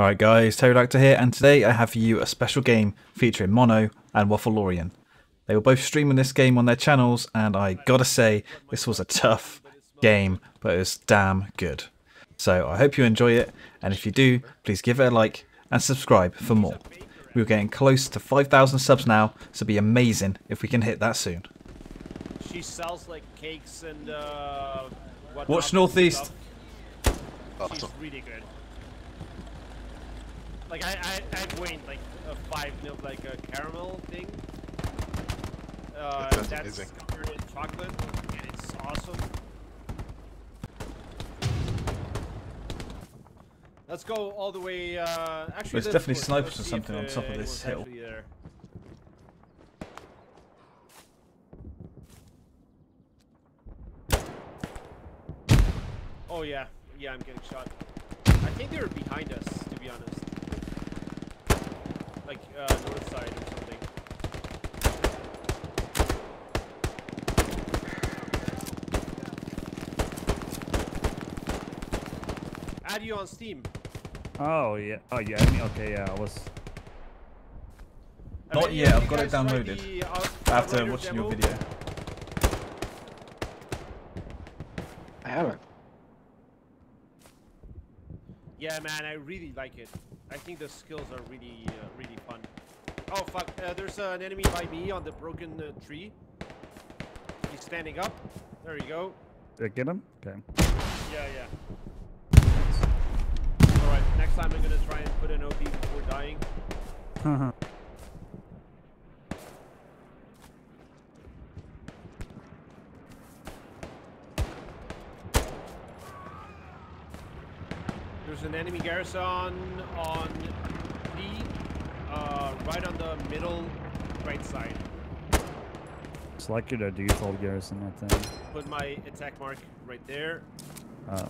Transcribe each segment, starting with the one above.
Alright guys, Terrydactyl here, and today I have for you a special game featuring Mono and Wafflelorian. They were both streaming this game on their channels, and I gotta say, this was a tough game, but it was damn good. So I hope you enjoy it, and if you do, please give it a like and subscribe for more. We're getting close to 5,000 subs now, so it'd be amazing if we can hit that soon. She sells like cakes and uh, Watch Northeast. She's really good. Like I, I, I've won like a five mil like a caramel thing. Uh, That that's amazing. covered in chocolate, and it's awesome. Let's go all the way. Uh, actually, There's let's definitely go- snipers let's or something if, on top of uh, this hill. there. Oh yeah, yeah, I'm getting shot. I think they were behind us, to be honest. Like uh, north side or something. Add you on Steam. Oh yeah. Oh yeah. I mean, okay. Yeah. I was. Have Not any yet, I've got it downloaded. the Out- After Outrider watching your demo? video. I haven't. Yeah, man, I really like it. I think the skills are really, uh, really fun. Oh fuck! Uh, there's uh, an enemy by me on the broken uh, tree. He's standing up. There you go. Did I get him? Okay. Yeah, yeah. All right. Next time I'm gonna try and put an OP before dying. An enemy garrison on B, uh, right on the middle right side. it's like your default garrison, I think. Put my attack mark right there. Uh,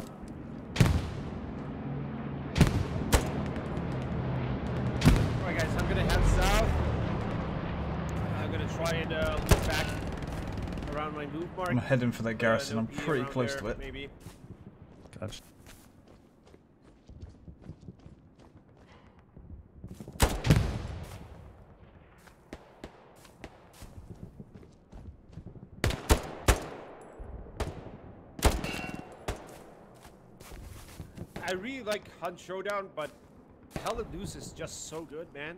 Alright guys, I'm gonna head south. I'm gonna try and uh, look back around my move mark. I'm heading for that garrison, I'm pretty close there, to it. Maybe. gotcha. I really like Hunt Showdown, but Hell Let Loose is just so good, man.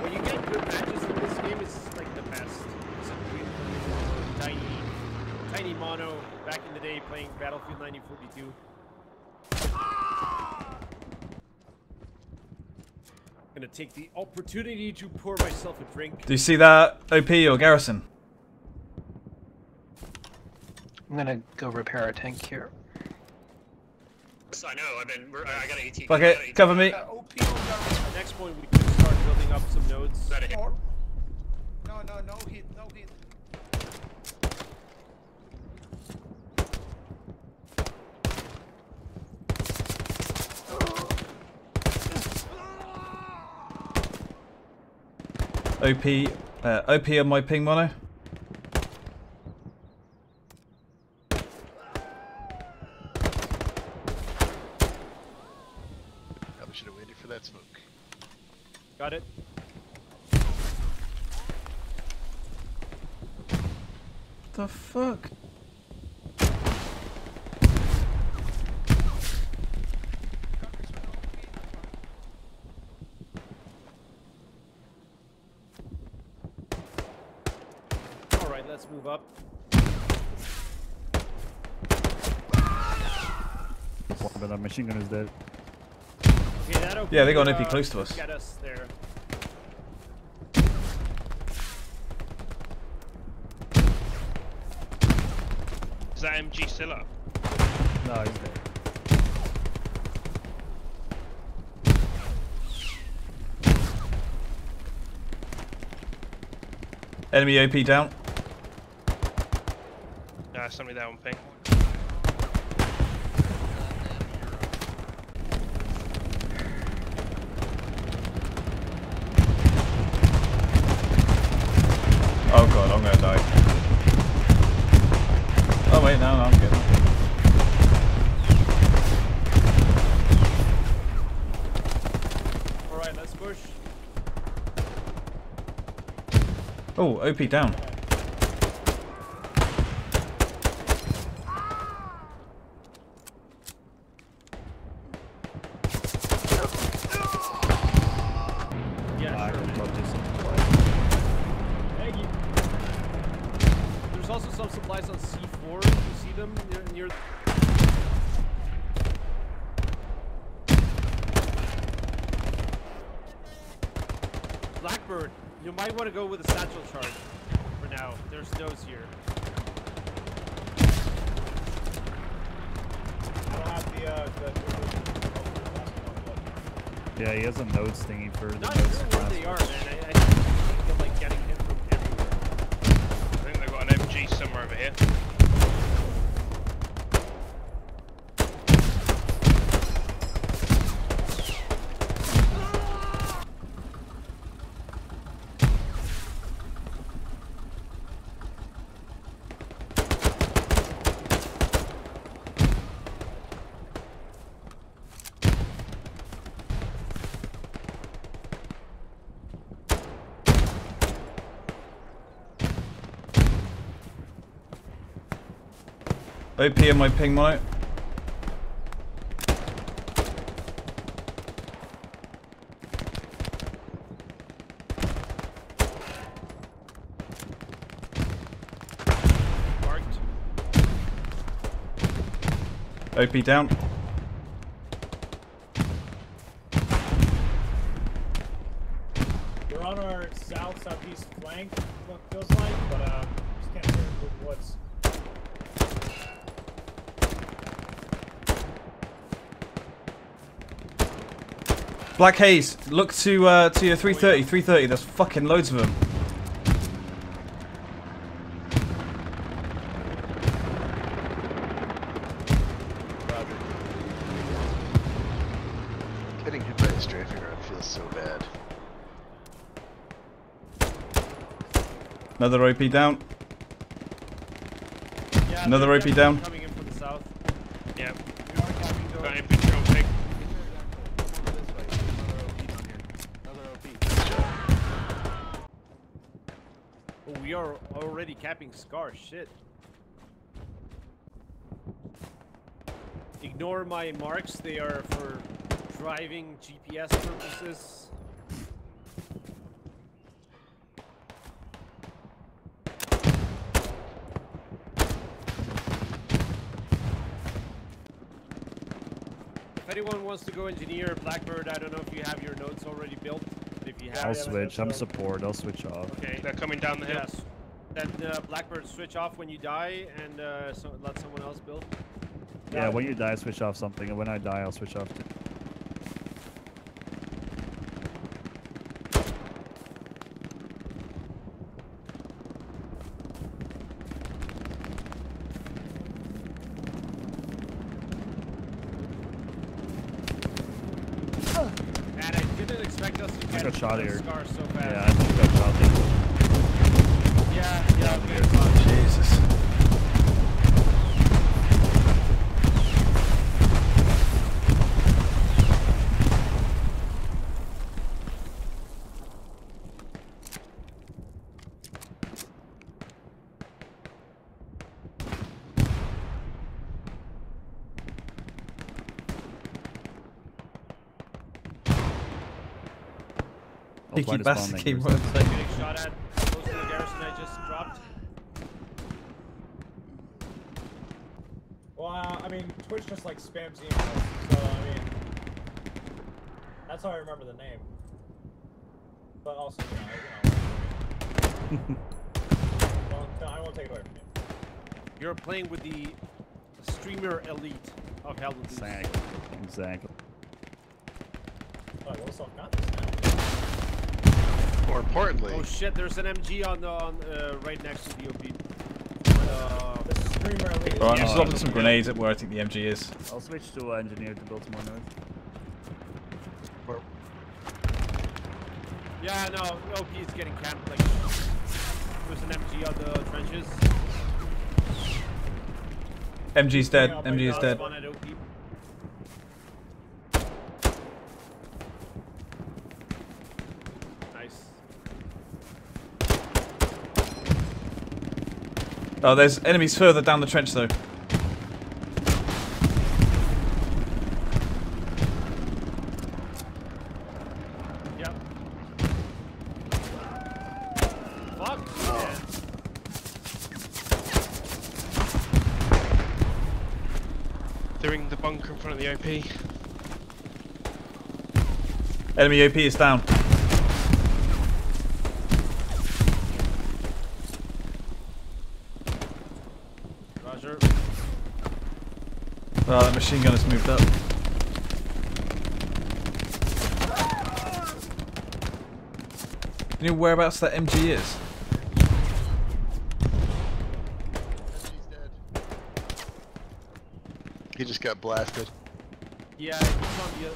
When you get good matches in this game, it's like the best. It's a dream tiny, tiny mono back in the day playing Battlefield 1942. Gonna take the opportunity to pour myself a drink. Do you see that OP or garrison? I'm gonna go repair a tank here. I know. I've been. we're- I got an 18. Fuck I got an it, 18. cover me. At next point, we can start building up some nodes. Is that a hit? No, no, no hit, no hit. OP, uh, OP on my ping mono. Probably should have waited for that smoke. Got it. The fuck? All right, let's move up. But that machine gun is dead. Okay, Yeah, they got an OP uh, close to us. Get us there. Is that MG still up? No, he's dead. Enemy OP down. Nah, somebody there on ping. gonna die. Oh wait, no, no, I'm good. Alright, let's push. Oh, OP down. Yeah, sure. Also some supplies on C4. You see them near, near Blackbird, you might want to go with a satchel charge for now. There's nose here. I don't have the, uh, the, Yeah, he has a node stinging for the Not node sure where they are, man. I, I think they're like getting hit from everywhere. I think they've got an MG somewhere over here. OP on my ping mono. OP down. We're on our south southeast flank, feels like, but uh, just can't hear the Black Haze, look to uh, to your 330, 330. There's fucking loads of them. Getting hit by a strafing run feels so bad. Another OP down. Yeah, Another OP definitely down. Coming in from the south. Yeah. We are capping though. Got infantry on ping. Oh, we are already capping Scar. Shit. Ignore my marks. They are for driving GPS purposes. If anyone wants to go engineer Blackbird, I don't know if you have your notes already built. But If you have, I'll yeah, switch. I'm that's support. I'll switch off. okay. They're coming down the hill. Yes. Then uh, Blackbird switch off when you die and uh, so let someone else build. Yeah, when you die, switch off something, and when I die, I'll switch off. too. And I didn't us to get got shot the here. So Yeah, I fast. just got shot. Yeah, yeah, okay. Jesus. I'll Cheeky find a bastard spawn. Getting shot at close to the garrison I just dropped. Well, uh, I mean, Twitch just like spams emails, so I mean, that's how I remember the name. But also, you know, you know. well, no, I won't take it away from you. You're playing with the streamer elite of Hell and Exactly. Exactly. Oh, I will self-got this now. More importantly, Oh shit, there's an MG on the on uh, right next to the OP. Uh, This streamer. Alright, I'm Yeah. just dropping some grenades at where I think the MG is. I'll switch to uh, engineer to build some more nodes. yeah, no, OP is getting camped. Like, there's an MG on the trenches. MG's dead. Yeah, MG is but, dead. Spawn at OP. Nice. Oh, there's enemies further down the trench though. Yep. Fuck. Yeah. They're in the bunker in front of the OP. Enemy OP is down. Roger. Oh, uh, that machine gun has moved up. You know whereabouts that MG is? He just got blasted. Yeah, he's on the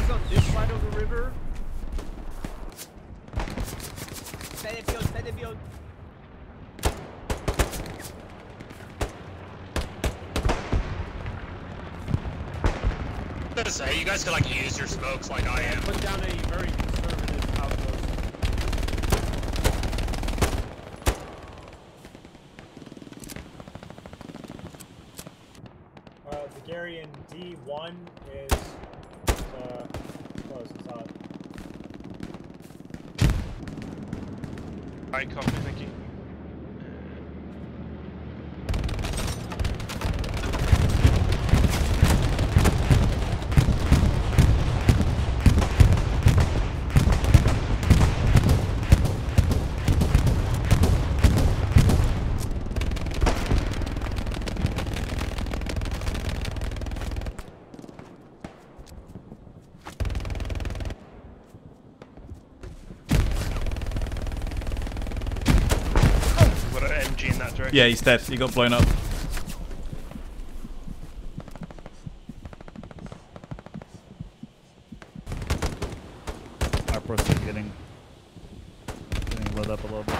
he's on this side of the river. I was gonna say, you guys can like use your smokes like I am. Put down a very conservative outpost. Uh, the Garian D1 is uh, close. It's hot. Right, copy, thank Yeah, he's dead. He got blown up. Our pros are getting getting lit up a little bit.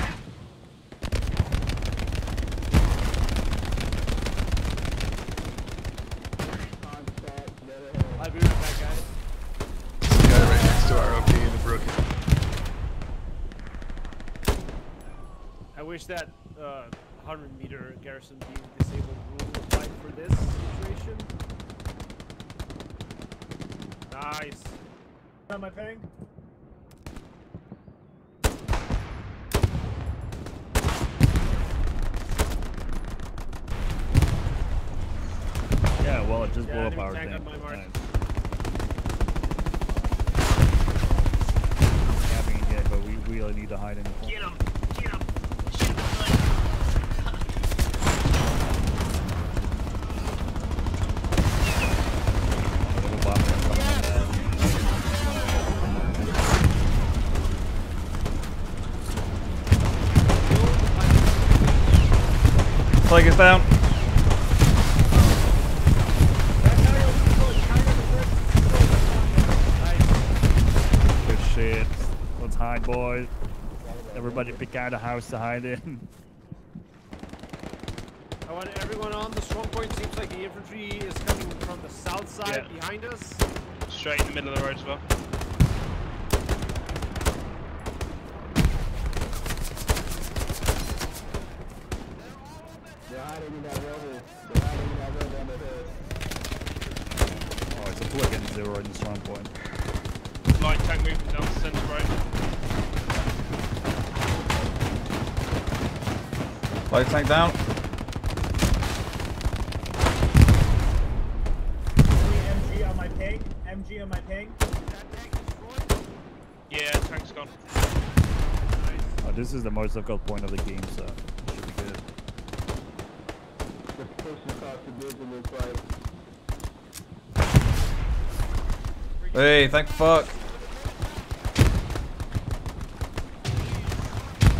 I'll be right back, guys. Guy right next to our OP in the broken. I wish that uh, 100 meter garrison being disabled rule applied for this situation. Nice. On my ping? Yeah, well, it just Yeah, blew up our thing. on my mark. Nice. Capping again, but we really need to hide in the corner. Get him! Tiger's down. Good shit. Let's hide, boys. Everybody pick out a house to hide in. I want everyone on the strong point. Seems like the infantry is coming from the south side Yeah. behind us. Straight in the middle of the road as well. Oh, it's a blue against zero in the strong point. Light tank moving down the centre road. Light tank down. MG on my ping. MG on my ping. Yeah, tank's gone. Oh, this is the most difficult point of the game, so it should be good. Hey, thank fuck.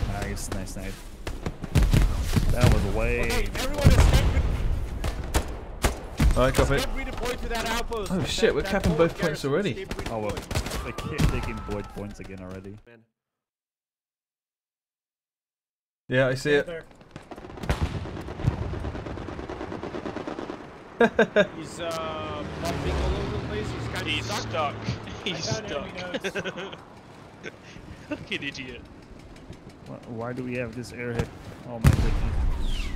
Nice, nice, nice. That was way. Okay, everyone is Alright, copy. step redeploy to that outpost. Oh, shit, we're capping both points already. Oh, well, redeploy. they keep taking void points again already. Yeah, I see it. he's uh, bumping all over the place. He's kind of stuck. stuck. He's stuck. Fucking idiot. Why do we have this airhead? Oh my goodness.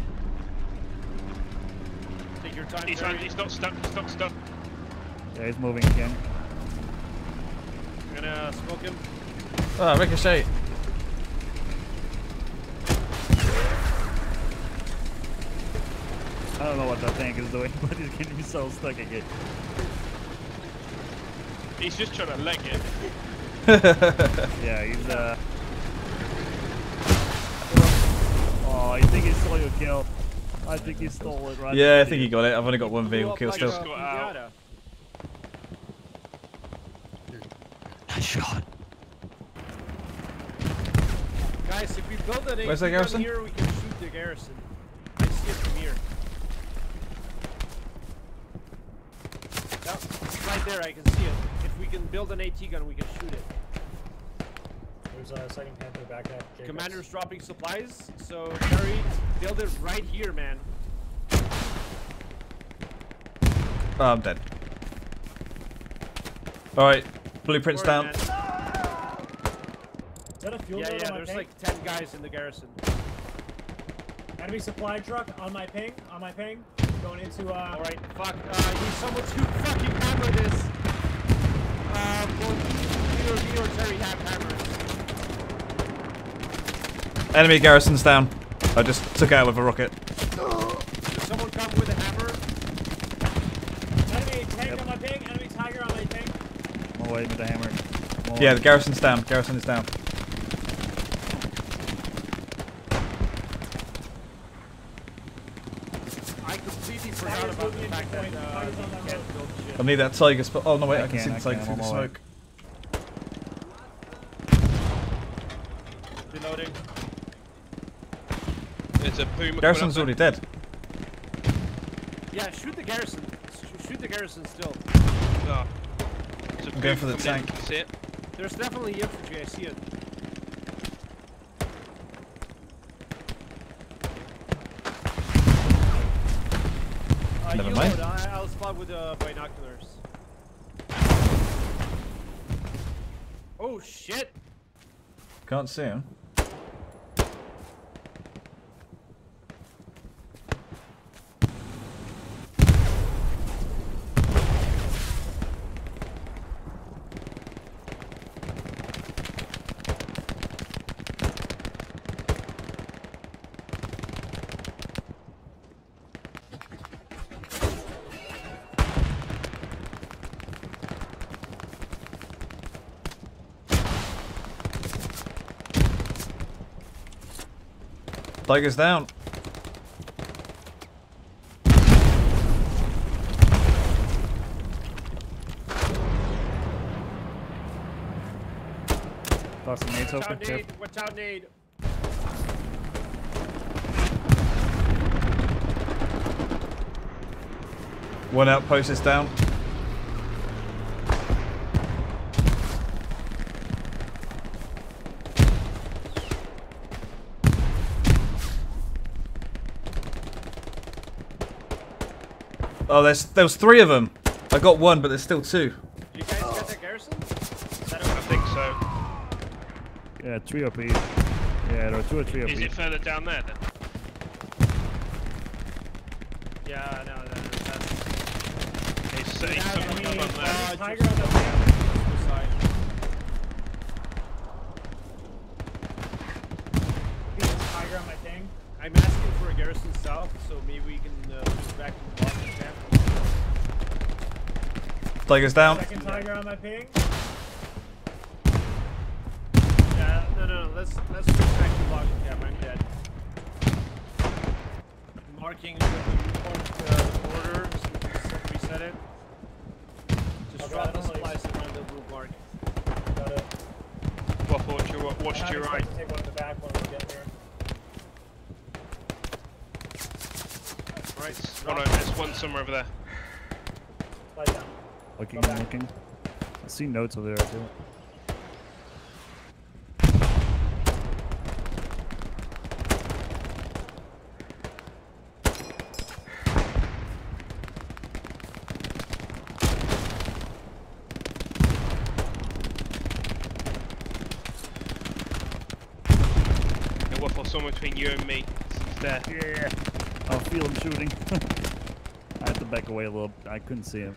Take your time. He's, trying, he's not stuck. He's not stuck. Yeah, he's moving again. I'm gonna smoke him. Ah, oh, ricochet. I don't know what that tank is doing, but he's getting himself stuck again. He's just trying to leg it. Yeah, he's uh. Oh, I think he stole your kill. I think he stole it right. Yeah, I think you. he got it. I've only got one vehicle kill like still. a Go out. pinata. Nice shot. Guys, if we build an Where's that gun garrison? here, we can shoot the garrison. I see it from here. Yep, it's right there. I can see it. If we can build an AT gun, we can shoot it. There's a second Panther back at Jacobs. Commander's dropping supplies, so Terry, build it right here, man. Oh, I'm dead. Alright, blueprints down. man. Is that a fuel Yeah, yeah. There's ping? like ten guys in the garrison. Enemy supply truck on my ping. On my ping. Going into uh. All right, fuck. Uh, I need someone to fucking hammer this. Uh, both me or or Terry have hammers. Enemy garrison's down. I just took out with a rocket. Does someone come with a hammer? Enemy tank on my ping. Enemy tiger on my ping. I'm away with the hammer. I'm. Yeah, the garrison's down. Garrison is down. I completely forgot about the fact that point. Tiger's on that you can't road. build shit. I need that tiger spot. Oh no, wait, I I, can can, see the tiger through the on my way. smoke. Reloading. There's a Puma. Garrison's already dead. Yeah, shoot the garrison. Shoot the garrison still. there. Oh. There's a I'm going for the tank. Can you see it? There's definitely infantry. I see it. Uh, Never you mind. load, I, with uh, binoculars. Oh shit! Can't see him. Tiger's down. Toss some nades Watch open. out, Careful. nade! Watch out, nade! One outpost is down. Oh, there's there was three of them. I got one, but there's still two. You guys got that garrison? Is that I okay? think so. Yeah, three OP. Yeah, there are two or three OP. Is it further down there then? Yeah, no, no, that's It's, it's Yeah, someone enemy, up on there. uh, Tiger on the ping. suicide. Tiger on my ping. I'm asking for a garrison south, so maybe we can uh, move back to the block camp. Tiger's down. Second tiger on my ping. Yeah, no, no, no. Let's let's move the block camp. I'm dead. Marking the report, uh, border, we set- reset it. Just Okay, drop the don't supplies around the blue mark. Got it. Waffle, watch your, watch to your right. expecting to take one in the back when we get here. Right. One, drop. o- there's one somewhere over there. Slide down. Looking, back. looking. I see notes over there too. Somewhere between you and me. He's there. Yeah. I feel him shooting. I had to back away a little. I couldn't see him.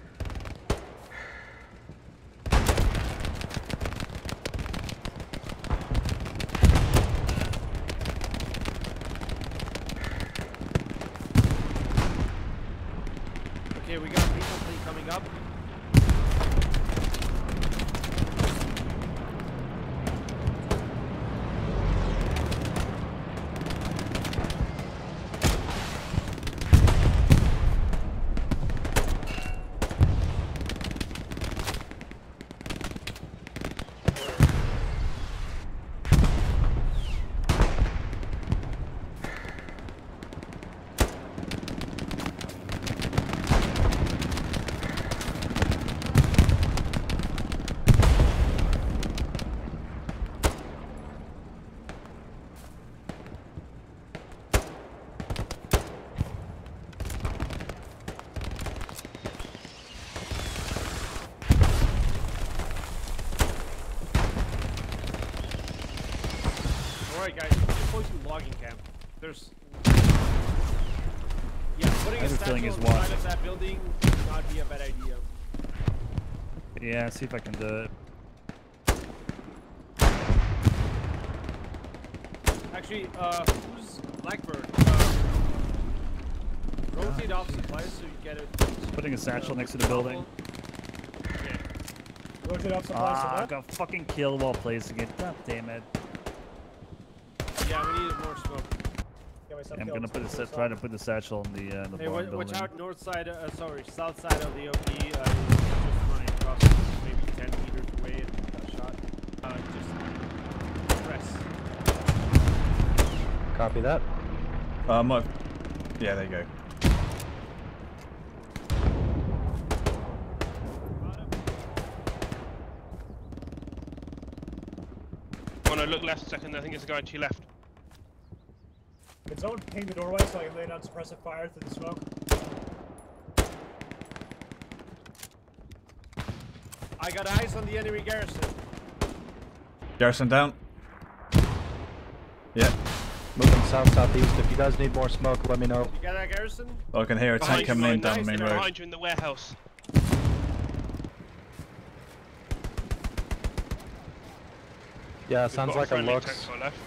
Okay, we got people coming up. Alright guys, we're going to logging camp. There's... Yeah, putting I a a feeling statue he's on the side watching. of that building would not be a bad idea. Yeah, see if I can do it. Actually, uh, who's Blackbird? Uh, rotate off supplies so you get it. Putting a satchel next to the building. Okay. Rotate up some Ah, I got fucking killed while placing it. God damn it. Yeah, we need more smoke. I'm gonna put a try to put the satchel in the uh, the Hey, barn wa- building. watch out, north side, uh, sorry, south side of the OP. Uh, just running across maybe 10 meters away and got shot. Uh, just press. Copy that. Uh, my, yeah, there you go. Oh no, look left a second. I think there's a guy to your left. Can someone ping the doorway so I can lay down suppressive fire through the smoke? I got eyes on the enemy garrison. Garrison down. Yeah. Moving south southeast. If you guys need more smoke, let me know. You got that garrison? Oh, I can hear a tank Behind you, coming in down the main road. Behind you in the warehouse. Yeah, sounds like a friendly Luchs. tank to our left.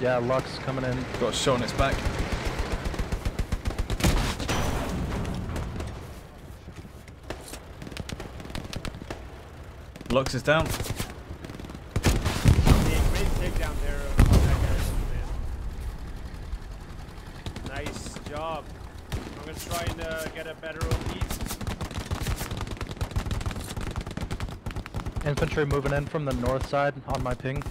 Yeah, Luchs coming in. Got a shot on its back. Luchs is down. Yeah, great takedown there uh, on that garrison, man. Nice job. I'm gonna try and uh, get a better OP. Infantry moving in from the north side on my ping.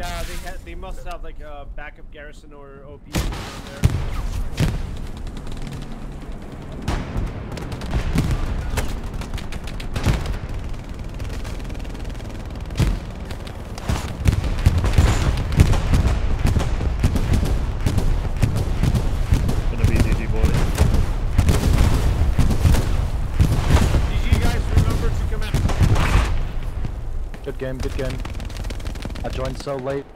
Yeah, they ha they must have like a backup garrison or OP around there. Gonna be GG guys, remember to come out. Good game, good game. I joined so late.